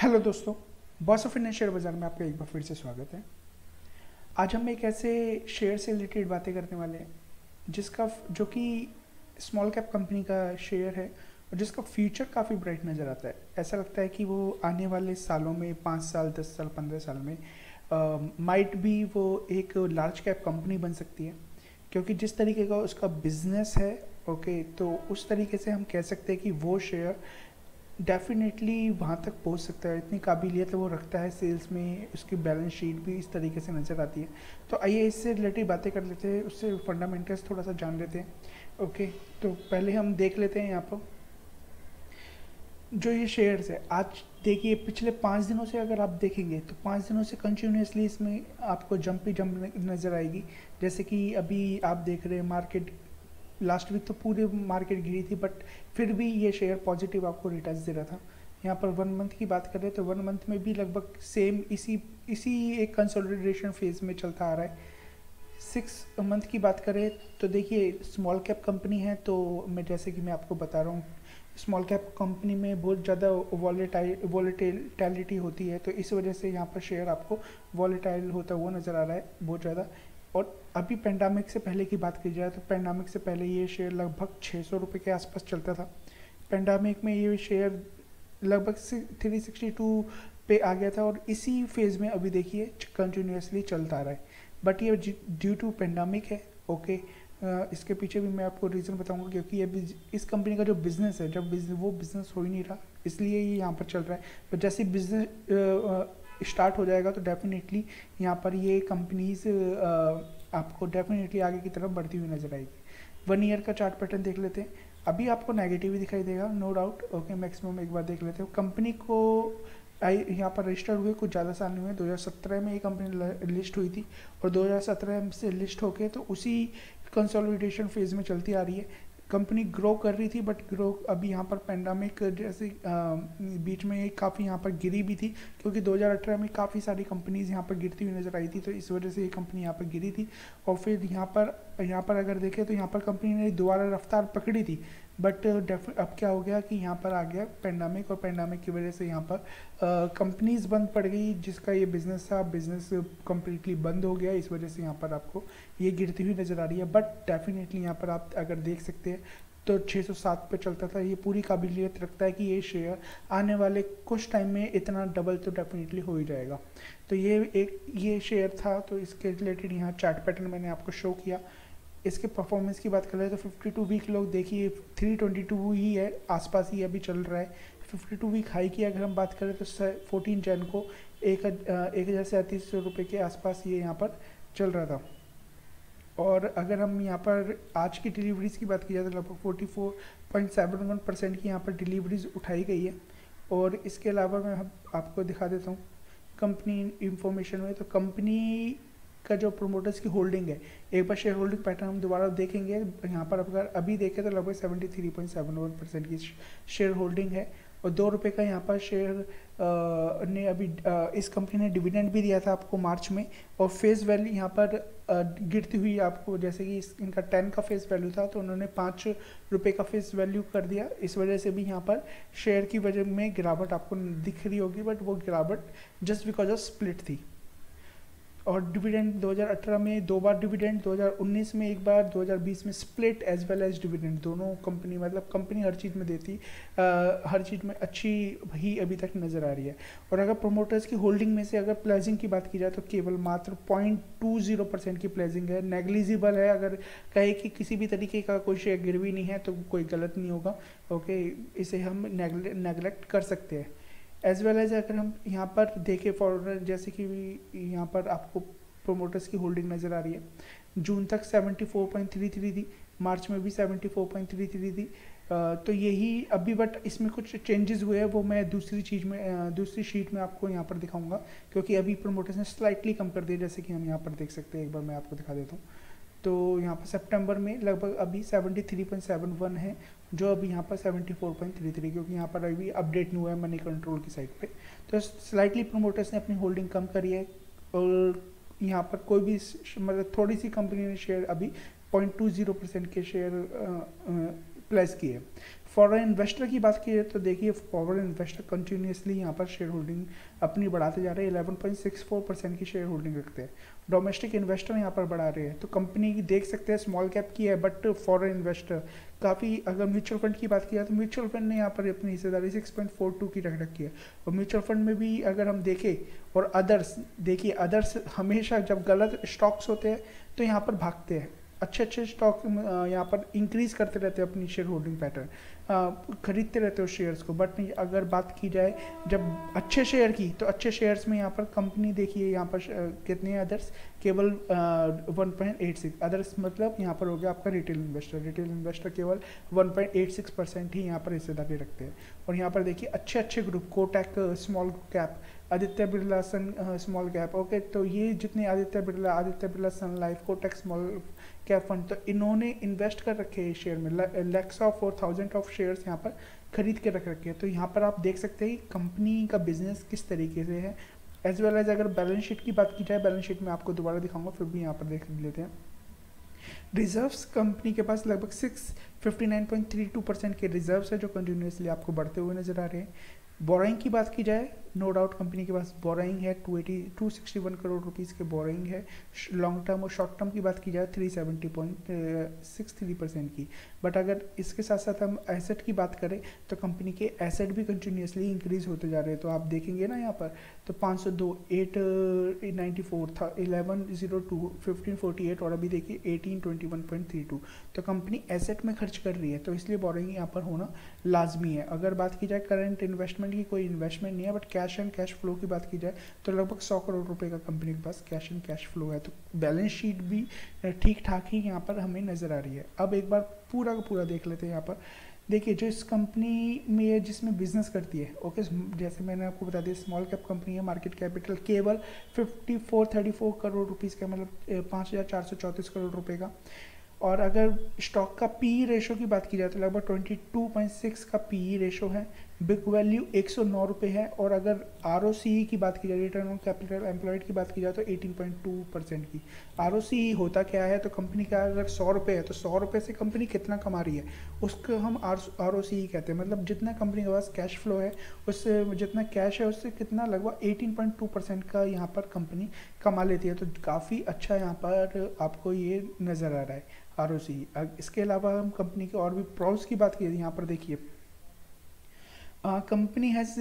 Hello दोस्तों boss of Indian share बाज़ार में आपका एक बार फिर से स्वागत है। आज हम एक ऐसे शेयर से रिलेटेड बातें करने वाले हैं जिसका जो कि स्मॉल कैप कंपनी का शेयर है और जिसका फ्यूचर काफ़ी ब्राइट नज़र आता है। ऐसा लगता है कि वो आने वाले सालों में पाँच साल दस साल पंद्रह साल में माइट uh, भी वो एक लार्ज कैप कंपनी बन सकती है क्योंकि जिस तरीके का उसका बिज़नेस है ओके okay, तो उस तरीके से हम कह सकते हैं कि वो शेयर डेफिनेटली वहाँ तक पहुँच सकता है। इतनी काबिलियत वो रखता है सेल्स में, उसकी बैलेंस शीट भी इस तरीके से नज़र आती है। तो आइए इससे रिलेटेड बातें कर लेते हैं, उससे फंडामेंटल्स थोड़ा सा जान लेते हैं। ओके तो पहले हम देख लेते हैं यहाँ पर। जो ये शेयर्स है, आज देखिए, पिछले पाँच दिनों से अगर आप देखेंगे तो पाँच दिनों से कंटिन्यूसली इसमें आपको जंप ही जंप नज़र आएगी। जैसे कि अभी आप देख रहे हैं मार्केट लास्ट वीक तो पूरी मार्केट गिरी थी बट फिर भी ये शेयर पॉजिटिव आपको रिटर्न दे रहा था। यहाँ पर वन मंथ की बात करें तो वन मंथ में भी लगभग सेम इसी इसी एक कंसोलिडेशन फ़ेज़ में चलता आ रहा है। सिक्स मंथ की बात करें तो देखिए स्मॉल कैप कंपनी है तो मैं जैसे कि मैं आपको बता रहा हूँ स्मॉल कैप कंपनी में बहुत ज़्यादा वॉलेटाइल वॉलेटिलिटी होती है तो इस वजह से यहाँ पर शेयर आपको वॉलेटाइल होता हुआ नज़र आ रहा है, बहुत ज़्यादा। और अभी पेंडामिक से पहले की बात की जाए तो पेंडामिक से पहले ये शेयर लगभग छः सौ रुपये के आसपास चलता था। पेंडामिक में ये शेयर लगभग थ्री सिक्सटी टू पे आ गया था और इसी फ़ेज़ में अभी देखिए कंटिन्यूसली चलता आ रहा है। बट ये ड्यू टू पेंडामिक है ओके इसके पीछे भी मैं आपको रीज़न बताऊँगा क्योंकि ये इस कंपनी का जो बिज़नेस है, जब बिज़नेस वो बिज़नेस हो ही नहीं रहा, इसलिए ये यहाँ पर चल रहा है। पर जैसे बिज़नेस स्टार्ट हो जाएगा तो डेफिनेटली यहाँ पर ये कंपनीज़ आपको डेफिनेटली आगे की तरफ़ बढ़ती हुई नज़र आएगी। वन ईयर का चार्ट पैटर्न देख लेते हैं। अभी आपको नेगेटिव ही दिखाई देगा नो डाउट ओके मैक्सिमम एक बार देख लेते हैं। कंपनी को आई, यहाँ पर रजिस्टर हुए कुछ ज़्यादा साल नहीं हुए। 2017 में ये कंपनी लिस्ट हुई थी। और 2017 से लिस्ट होके तो उसी कंसोलिडेशन फ़ेज़ में चलती आ रही है। कंपनी ग्रो कर रही थी बट ग्रो अभी यहाँ पर पेंडामिक जैसे बीच में काफ़ी यहाँ पर गिरी भी थी, क्योंकि 2018 में काफ़ी सारी कंपनीज़ यहाँ पर गिरती हुई नज़र आई थी तो इस वजह से ये कंपनी यहाँ पर गिरी थी। और फिर यहाँ पर यहाँ पर अगर देखें तो यहाँ पर कंपनी ने दोबारा रफ्तार पकड़ी थी बट अब क्या हो गया कि यहाँ पर आ गया पेंडामिक और पेंडामिक की वजह से यहाँ पर कंपनीज़ बंद पड़ गई, जिसका ये बिज़नेस था बिज़नेस कम्प्लीटली बंद हो गया। इस वजह से यहाँ पर आपको ये गिरती हुई नज़र आ रही है। बट डेफिनेटली यहाँ पर आप अगर देख सकते हैं तो 607 पे चलता था। ये पूरी काबिलियत रखता है कि ये शेयर आने वाले कुछ टाइम में इतना डबल तो डेफिनेटली हो ही जाएगा। तो ये एक, ये शेयर था तो इसके रिलेटेड यहाँ चार्ट पैटर्न मैंने आपको शो किया। इसके परफॉर्मेंस की बात कर करें तो 52 वीक लोग देखिए 322 ही है, आसपास ही अभी चल रहा है। 52 वीक हाई की अगर हम बात करें तो 14 जैन को एक एक हज़ार सैंतीस सौ रुपये के आसपास ये यहाँ पर चल रहा था। और अगर हम यहाँ पर आज की डिलीवरीज की बात की जाए तो लगभग forty four point seven one percent की यहाँ पर डिलीवरीज उठाई गई है। और इसके अलावा मैं आपको दिखा देता हूँ कंपनी इंफॉर्मेशन में तो कंपनी का जो प्रोमोटर्स की होल्डिंग है एक बार शेयर होल्डिंग पैटर्न हम दोबारा देखेंगे यहाँ पर अगर अभी देखें तो लगभग seventy three point seven one percent की शेयर होल्डिंग है और दो रुपये का यहाँ पर शेयर ने अभी आ, इस कंपनी ने डिविडेंड भी दिया था आपको मार्च में और फेस वैल्यू यहाँ पर गिरती हुई आपको जैसे कि इस, इनका टेन का फेस वैल्यू था तो उन्होंने पाँच रुपये का फेस वैल्यू कर दिया इस वजह से भी यहाँ पर शेयर की वजह में गिरावट आपको दिख रही होगी बट वो गिरावट जस्ट बिकॉज़ ऑफ़ स्प्लिट थी। और डिविडेंड 2018 में दो बार डिविडेंड 2019 में एक बार 2020 में split as well as dividend दोनों कंपनी मतलब कंपनी हर चीज़ में देती आ, हर चीज़ में अच्छी ही अभी तक नज़र आ रही है। और अगर प्रोमोटर्स की होल्डिंग में से अगर प्लेजिंग की बात की जाए तो केवल मात्र पॉइंट टू ज़ीरो परसेंट की प्लेजिंग है। नेग्लिजिबल है अगर कहे कि किसी भी तरीके का कोई शेयर गिरवी नहीं है तो कोई गलत नहीं होगा। ओके इसे हम नेगलेक्ट कर सकते हैं। एज वेल एज अगर हम यहाँ पर देखें फॉरनर जैसे कि यहाँ पर आपको प्रोमोटर्स की होल्डिंग नज़र आ रही है। जून तक 74.33 थी, मार्च में भी 74.33 थी। तो यही अभी बट इसमें कुछ चेंजेस हुए हैं, वो मैं दूसरी चीज़ में दूसरी शीट में आपको यहाँ पर दिखाऊँगा। क्योंकि अभी प्रोमोटर्स ने स्लाइटली कम कर दिया, जैसे कि हम यहाँ पर देख सकते हैं। एक बार मैं आपको दिखा देता हूँ। तो यहाँ पर सितंबर में लगभग अभी 73.71 है, जो अभी यहाँ पर 74.33 क्योंकि यहाँ पर अभी अपडेट नहीं हुआ है मनी कंट्रोल की साइड पे। तो स्लाइटली प्रमोटर्स ने अपनी होल्डिंग कम करी है, और यहाँ पर कोई भी मतलब थोड़ी सी कंपनी ने शेयर अभी पॉइंट टू ज़ीरो परसेंट के शेयर प्लेस किए। फॉरेन इन्वेस्टर की बात की जाए तो देखिए फॉरेन इन्वेस्टर कंटिन्यूसली यहाँ पर शेयर होल्डिंग अपनी बढ़ाते जा रहे हैं। Eleven point six four percent की शेयर होल्डिंग रखते हैं। डोमेस्टिक इन्वेस्टर यहाँ पर बढ़ा रहे हैं। तो कंपनी की देख सकते हैं स्मॉल कैप की है बट फॉरेन इन्वेस्टर काफ़ी, अगर म्यूचुअल फंड की बात की जाए तो म्यूचुअल फंड ने यहाँ पर अपनी हिस्सेदारी सिक्स पॉइंट फोर टू की रख रखी है। और म्यूचुअल फंड में भी अगर हम देखें, और अदर्स देखिए अदर्स हमेशा जब गलत स्टॉक्स होते हैं तो यहाँ पर भागते हैं। अच्छे अच्छे स्टॉक यहाँ पर इंक्रीज करते रहते हैं अपनी शेयर होल्डिंग पैटर्न खरीदते रहते हो शेयर्स को। बट अगर बात की जाए, जब अच्छे शेयर की तो अच्छे शेयर्स में यहाँ पर कंपनी देखिए, यहाँ पर कितने अदर्स केवल one point eight six others मतलब यहाँ पर हो गया आपका रिटेल इन्वेस्टर रिटेल इन्वेस्टर केवल one point eight six percent ही यहाँ पर हिस्सेदारी रखते हैं। और यहाँ पर देखिए, अच्छे अच्छे group Kotak small cap Aditya Birla sun small cap okay तो ये जितने Aditya Birla Aditya Birla sun life Kotak small cap fund तो इन्होंने इन्वेस्ट कर रखे हैं शेयर में। लैक्स ऑफ़ और थाउज़ेंड ऑफ़ शेयर्स यहाँ पर खरीद के रख रखे हैं। तो यहाँ पर आप देख सकते हैं कि कंपनी का बिज़नेस किस तरीके से है। एज वेल एज अगर बैलेंस शीट की बात की जाए बैलेंस शीट में आपको दोबारा दिखाऊँगा, फिर भी यहाँ पर देख लेते हैं। रिजर्व्स कंपनी के पास लगभग six fifty nine point three two percent के रिजर्व्स है, जो कंटिन्यूसली आपको बढ़ते हुए नज़र आ रहे हैं। बोराइंग की बात की जाए नो डाउट कंपनी के पास बोराइंग है two eighty two sixty one crore rupees के बोराइंग है। लॉन्ग टर्म और शॉर्ट टर्म की बात की जाए three seventy point six three percent की। बट अगर इसके साथ साथ हम एसेट की बात करें तो कंपनी के एसेट भी कंटिन्यूसली इंक्रीज होते जा रहे हैं। तो आप देखेंगे ना यहाँ पर तो पाँच सौ दो एट नाइन्टी फोर था eleven zero two fifteen forty eight और अभी देखिए eighteen twenty one point three two तो कंपनी एसेट में खर्च कर रही है तो इसलिए बोरिंग यहाँ पर होना लाजमी है। अगर बात की जाए करंट इन्वेस्टमेंट की, कोई इन्वेस्टमेंट नहीं है but cash and cash flow की बात की जाए तो लगभग सौ करोड़ रुपए का कंपनी के पास कैश एंड कैश फ्लो है। तो बैलेंस शीट भी ठीक ठाक ही यहाँ पर हमें नज़र आ रही है। अब एक बार पूरा का पूरा देख लेते हैं यहाँ पर। देखिए, जो इस कंपनी में जिसमें बिज़नेस करती है ओके जैसे मैंने आपको बता दिया स्मॉल कैप कंपनी है मार्केट कैपिटल केवल fifty four thirty four crore rupees का मतलब पाँच हज़ार चार सौ चौंतीस करोड़ रुपए का। और अगर स्टॉक का पी रेशो की बात की जाए तो लगभग ट्वेंटी टू पॉइंट सिक्स का पी रेशो है। बिग वैल्यू एक सौ नौ रुपये है और अगर आर की बात की जाए रिटर्न ऑन कैपिटल एम्प्लॉयड की बात की जाए तो एटीन पॉइंट टू परसेंट की। आर होता क्या है? तो कंपनी का अगर सौ रुपये है तो सौ रुपये से कंपनी कितना कमा रही है? उसको हम आर आर कहते हैं। मतलब जितना कंपनी के पास कैश फ्लो है उससे जितना कैश है, उससे कितना लगभग एटीन पॉइंट टू परसेंट का यहाँ पर कंपनी कमा लेती है। तो काफ़ी अच्छा यहाँ पर आपको ये नज़र आ रहा है आर ओ सी इसके अलावा हम कंपनी के और भी प्रॉस की बात की यहाँ पर देखिए। कंपनी हैज़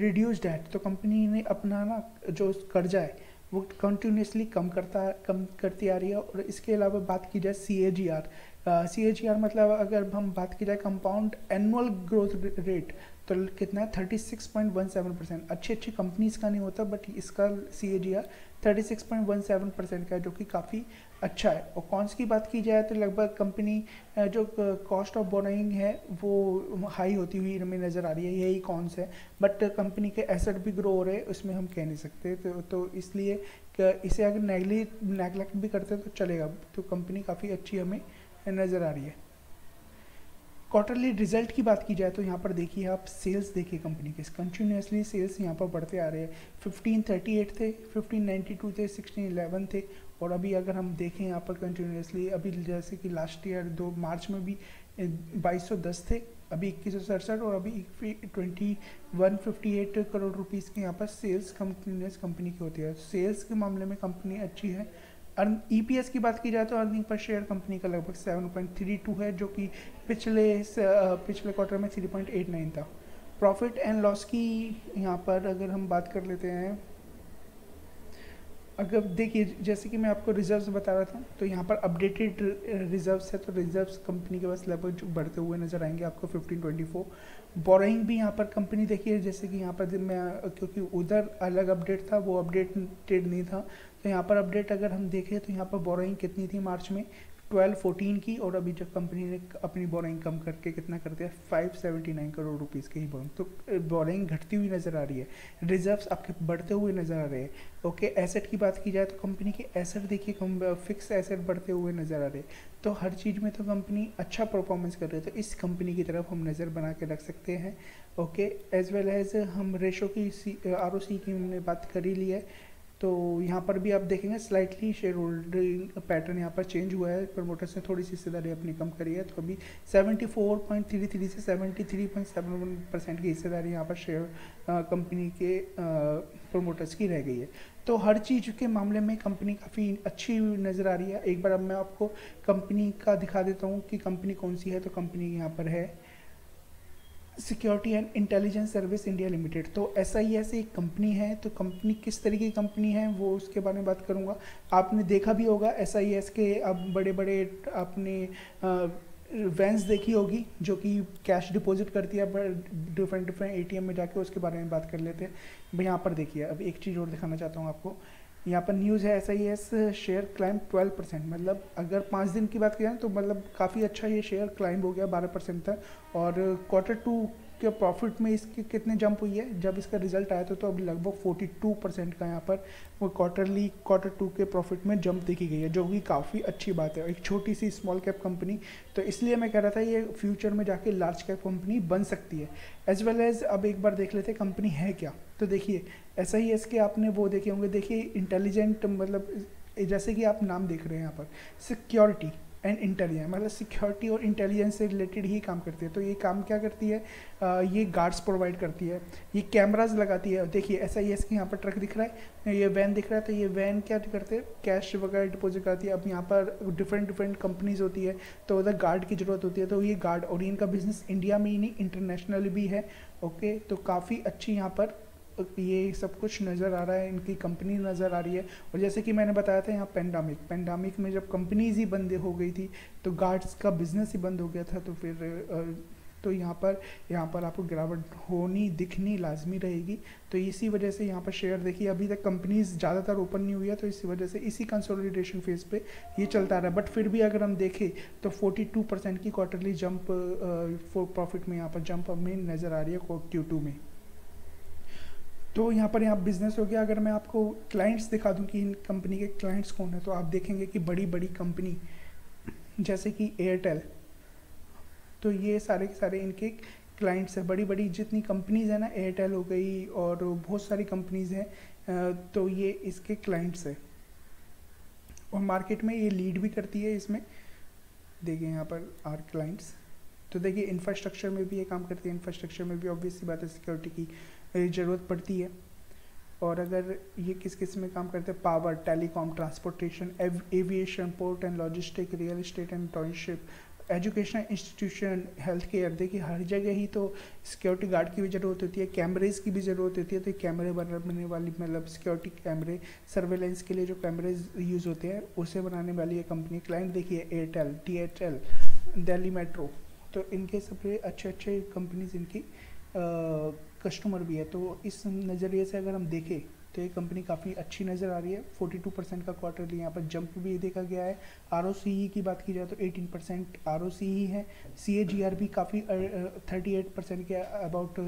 रिड्यूस डेट तो कंपनी ने अपना ना जो कर्जा है, वो कंटिन्यूसली कम करता, कम करती आ रही है और इसके अलावा बात की जाए सी A G R C A G are मतलब अगर हम बात की जाए कंपाउंड एनुअल ग्रोथ रेट तो कितना है? Thirty six point one seven percent अच्छी अच्छी कंपनीज़ का नहीं होता बट इसका C A G R thirty six point one seven percent का है जो कि काफ़ी अच्छा है। और कॉन्स की बात की जाए तो लगभग कंपनी जो कॉस्ट ऑफ़ बोरोइंग है वो हाई होती हुई हमें नज़र आ रही है। यही कॉन्स है? बट कंपनी के एसेट भी ग्रो हो रहे हैं उसमें हम कह नहीं सकते। तो, तो इसलिए इसे अगर नेगली नेगलेक्ट भी करते तो चलेगा। तो कंपनी काफ़ी अच्छी हमें नज़र आ रही है। क्वार्टरली रिज़ल्ट की बात की जाए तो यहाँ पर देखिए आप सेल्स देखिए कंपनी के। कंटिन्यूसली सेल्स यहाँ पर बढ़ते आ रहे हैं। फिफ्टीन थर्टी एट थे फिफ्टीन नाइन्टी टू थे सिक्सटीन इलेवन थे। और अभी अगर हम देखें यहाँ पर कंटिन्यूसली अभी जैसे कि लास्ट ईयर दो मार्च में भी बाईस सौ दस थे, अभी इक्कीस सौ सड़सठ और अभी twenty one fifty eight crore rupees के यहाँ पर सेल्स कंटिन्यूस कंपनी की होती है। सेल्स के मामले में कंपनी अच्छी है अर्न ई e की बात की जाए तो अर्निंग पर शेयर कंपनी का लगभग सेवन पॉइंट थ्री टू है, जो कि पिछले पिछले क्वार्टर में थ्री पॉइंट एट नाइन था। प्रॉफिट एंड लॉस की यहाँ पर अगर हम बात कर लेते हैं, अगर देखिए, जैसे कि मैं आपको रिजर्व्स बता रहा था तो यहाँ पर अपडेटेड रिजर्व्स है तो रिजर्व्स कंपनी के पास लगभग बढ़ते हुए नज़र आएँगे आपको फिफ्टीन ट्वेंटी फोर बोरिंग भी यहाँ पर कंपनी देखिए, जैसे कि यहाँ पर मैं, क्योंकि उधर अलग अपडेट था, वो अपडेटेड नहीं था। तो यहाँ पर अपडेट अगर हम देखें तो यहाँ पर बोरोइंग कितनी थी मार्च में? ट्वेल्व फोर्टीन की और अभी जब कंपनी ने अपनी बोरिंग कम करके कितना कर दिया? Five seventy nine crore rupees की ही बोरिंग तो बोरिंग घटती हुई नज़र आ रही है। रिजर्व्स आपके बढ़ते हुए नज़र आ रहे हैं। ओके एसेट की बात की जाए तो कंपनी के एसेट देखिए, कम फिक्स एसेट बढ़ते हुए नज़र आ रहे हैं। तो हर चीज़ में तो कंपनी अच्छा परफॉर्मेंस कर रही है। तो इस कंपनी की तरफ़ हम नज़र बना के रख सकते हैं। ओके एज वेल एज हम रेशो की आर ओ की हमने बात कर ही ली है। तो यहाँ पर भी आप देखेंगे स्लाइटली शेयर होल्डिंग पैटर्न यहाँ पर चेंज हुआ है। प्रमोटर्स ने थोड़ी सी हिस्सेदारी अपनी कम करी है तो अभी 74.33 से 73.71 परसेंट की हिस्सेदारी यहाँ पर शेयर कंपनी के प्रमोटर्स की रह गई है। तो हर चीज़ के मामले में कंपनी काफ़ी अच्छी नज़र आ रही है। एक बार अब मैं आपको कंपनी का दिखा देता हूँ कि कंपनी कौन सी है तो कंपनी यहाँ पर है। Security and intelligence service India limited. तो एस आई एस एक कंपनी है तो कंपनी किस तरीके की कंपनी है, वो उसके बारे में बात करूँगा। आपने देखा भी होगा एस आई एस के अब बड़े बड़े आपने वैंस देखी होगी, जो कि कैश डिपॉजिट करती है डिफरेंट डिफरेंट एटीएम में जाके उसके बारे में बात कर लेते हैं। यहाँ पर देखिए, अब एक चीज़ और दिखाना चाहता हूँ आपको। यहाँ पर न्यूज़ है S I S share climb 12 percent मतलब अगर पाँच दिन की बात करें तो मतलब काफ़ी अच्छा ये शेयर क्लाइम हो गया 12 परसेंट तक और क्वार्टर टू के प्रॉफिट में इसकी कितने जंप हुई है? जब इसका रिज़ल्ट आया था तो अभी लगभग 42 परसेंट का यहाँ पर वो क्वार्टरली क्वार्टर टू के प्रॉफिट में जंप देखी गई है, जो कि काफ़ी अच्छी बात है। एक छोटी सी स्मॉल कैप कंपनी तो इसलिए मैं कह रहा था ये फ्यूचर में जाके लार्ज कैप कंपनी बन सकती है। एज वेल एज अब एक बार देख लेते कंपनी है क्या। तो देखिए, ऐसा ही इसके आपने वो देखे होंगे। देखिए इंटेलिजेंट मतलब जैसे कि आप नाम देख रहे हैं यहाँ पर सिक्योरिटी एंड इंटेलिजेंस मतलब सिक्योरिटी और इंटेलिजेंस से रिलेटेड ही काम करती है। तो ये काम क्या करती है? आ, ये गार्ड्स प्रोवाइड करती है ये कैमराज लगाती है। देखिए ऐसा ही इसके यहाँ पर ट्रक दिख रहा है ये वैन दिख रहा है तो ये वैन क्या करते हैं? कैश वगैरह डिपोजिट करती है। अब यहाँ पर डिफरेंट डिफरेंट कंपनीज़ होती है तो उधर गार्ड की ज़रूरत होती है। तो ये गार्ड और इनका बिज़नेस इंडिया में ही नहीं इंटरनेशनल भी है ओके तो काफ़ी अच्छी यहाँ पर ये सब कुछ नज़र आ रहा है, इनकी कंपनी नज़र आ रही है। और जैसे कि मैंने बताया था यहाँ पेंडामिक पेंडामिक में जब कंपनीज़ ही बंद हो गई थी तो गार्ड्स का बिज़नेस ही बंद हो गया था तो फिर तो यहाँ पर यहाँ पर आपको गिरावट होनी, दिखनी लाजमी रहेगी। तो इसी वजह से यहाँ पर शेयर देखिए, अभी तक कंपनीज़ ज़्यादातर ओपन नहीं हुई है तो इसी वजह से इसी कंसोलिडेशन फ़ेज़ पे ये चलता रहा बट फिर भी अगर हम देखें तो 42 परसेंट की क्वार्टरली जंप प्रॉफिट में यहाँ पर जंप हमें नज़र आ रही है क्यू में। तो यहाँ पर यहाँ बिज़नेस हो गया। अगर मैं आपको क्लाइंट्स दिखा दूँ कि इन कंपनी के क्लाइंट्स कौन है तो आप देखेंगे कि बड़ी बड़ी कंपनी जैसे कि एयरटेल तो ये सारे के सारे इनके क्लाइंट्स हैं। बड़ी बड़ी जितनी कंपनीज़ हैं ना एयरटेल हो गई और बहुत सारी कंपनीज़ हैं तो ये इसके क्लाइंट्स हैं। और मार्केट में ये लीड भी करती है इसमें। देखिए यहाँ पर आर क्लाइंट्स तो देखिए इंफ्रास्ट्रक्चर में भी ये काम करती है। इंफ्रास्ट्रक्चर में भी ऑब्वियसली बात है सिक्योरिटी की। ज़रूरत पड़ती है। और अगर ये किस किसमें काम करते हैं power telecom transportation aviation port and logistic real estate and township education institution health care देखिए हर जगह ही तो सिक्योरिटी गार्ड की भी ज़रूरत होती है कैमरेज की भी ज़रूरत होती है तो कैमरे बनाने वाली मतलब सिक्योरिटी कैमरे सर्वेलेंस के लिए जो कैमरेज यूज़ होते हैं, उसे बनाने वाली ये कंपनी क्लाइंट देखिए Airtel T L Delhi metro तो इनके सबसे अच्छे अच्छे कंपनीज़ इनकी कस्टमर भी है तो इस नज़रिए से अगर हम देखें तो ये कंपनी काफ़ी अच्छी नज़र आ रही है। 42 परसेंट का क्वार्टरली यहाँ पर जंप भी देखा गया है। आरओसीई की बात की जाए तो 18 परसेंट आर ही है। सीएजीआर भी काफ़ी 38 परसेंट के अबाउट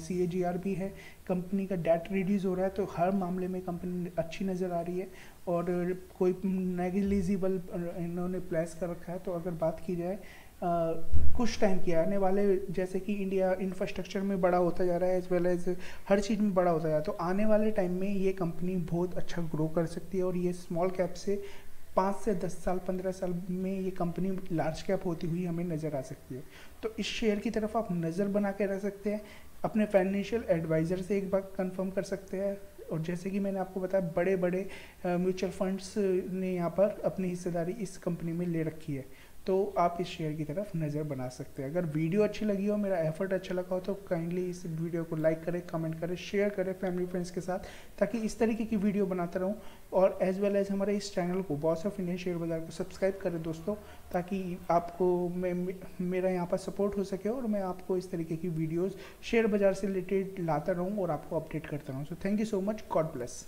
सीएजीआर भी है। कंपनी का डेट रिड्यूस हो रहा है तो हर मामले में कंपनी अच्छी नज़र आ रही है। और कोई नेगलिजिबल इन्होंने प्लेस कर रखा है। तो अगर बात की जाए कुछ टाइम के आने वाले, जैसे कि इंडिया इंफ्रास्ट्रक्चर में बड़ा होता जा रहा है एज वेल एज हर चीज़ में बड़ा होता जा रहा है। तो आने वाले टाइम में ये कंपनी बहुत अच्छा ग्रो कर सकती है और ये स्मॉल कैप से पाँच से दस साल, पंद्रह साल में ये कंपनी लार्ज कैप होती हुई हमें नज़र आ सकती है। तो इस शेयर की तरफ़ आप नज़र बना के रख सकते हैं। अपने फाइनेंशियल एडवाइज़र से एक बार कंफर्म कर सकते हैं। और जैसे कि मैंने आपको बताया बड़े बड़े म्यूचुअल फंड्स ने यहाँ पर अपनी हिस्सेदारी इस कंपनी में ले रखी है। तो आप इस शेयर की तरफ़ नज़र बना सकते हैं। अगर वीडियो अच्छी लगी हो, मेरा एफर्ट अच्छा लगा हो तो काइंडली इस वीडियो को लाइक करें कमेंट करें शेयर करें फैमिली फ्रेंड्स के साथ, ताकि इस तरीके की वीडियो बनाता रहूँ। और एज वेल एज हमारे इस चैनल को बॉस ऑफ़ इंडियन शेयर बाज़ार को सब्सक्राइब करें दोस्तों, ताकि आपको मैं, मेरा यहाँ पर सपोर्ट हो सके और मैं आपको इस तरीके की वीडियोज़ शेयर बाज़ार से रिलेटेड लाता रहूँ और आपको अपडेट करता रहूँ। So thank you so much God bless